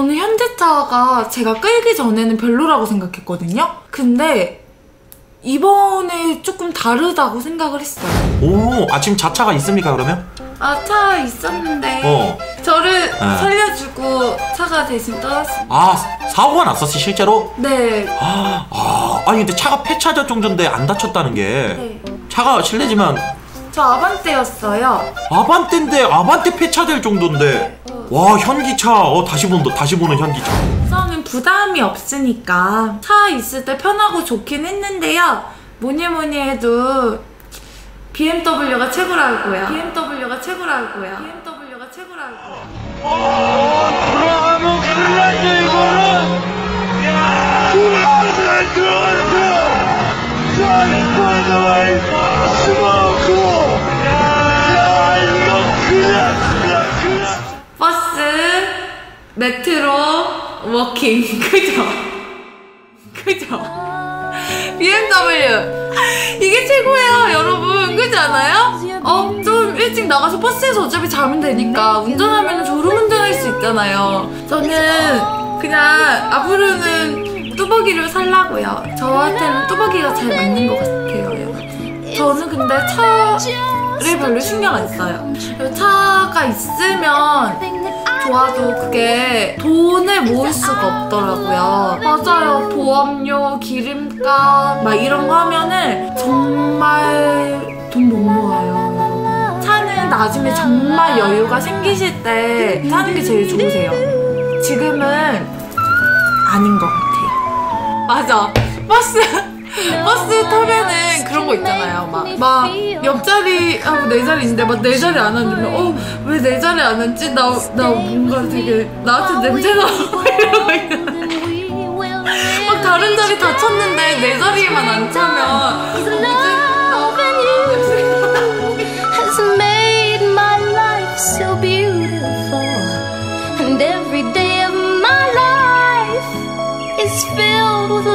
현기차가 제가 끌기 전에는 별로라고 생각했거든요. 근데 이번에 조금 다르다고 생각을 했어요. 오, 아 지금 자차가 있습니까 그러면? 아, 차 있었는데 어. 저를 네. 살려주고 차가 대신 떠났습니다. 아 사고가 났었어 실제로? 네. 아, 아 아니 근데 차가 폐차될 정도인데 안 다쳤다는 게 네. 차가 실례지만 저 아반떼였어요. 아반떼인데 아반떼 폐차될 정도인데 와 현기차 어 다시 본다 다시 보는 현기차 우선은 부담이 없으니까 차 있을 때 편하고 좋긴 했는데요. 뭐니 뭐니 해도 BMW가 최고라고요. BMW가 최고라고요. BMW가 최고라고요. 들어가면 큰일 이거는 들어가서 들어가서 전번호에 metro, walking. 그죠? 그죠? BMW. 이게 최고예요, 여러분. 그지 않아요? 어, 좀 일찍 나가서 버스에서 어차피 자면 되니까 운전하면 졸음 운전할 수 있잖아요. 저는 그냥 앞으로는 뚜벅이를 살라고요. 저한테는 뚜벅이가 제일 맞는 것 같아요, 여러분. 저는 근데 차를 별로 신경 안 써요. 차가 있으면 좋아도 그게 돈을 모을 수가 없더라고요. 맞아요. 보험료, 기름값 막 이런 거 하면은 정말 돈 못 모아요. 차는 나중에 정말 여유가 생기실 때 사는 게 제일 좋으세요. 지금은 아닌 것 같아요. 맞아. 버스. 버스 타면은 그런 거 있잖아요. 막, 막 옆자리 하고 내 자리인데 막 내 자리 안 앉으면 어 왜 내 자리 안 앉지? 나, 나 뭔가 되게 나한테 냄새나 이러고 있잖아. 막 다른 자리 다 쳤는데 내 자리에만 안 차면 어. And every day of my life is filled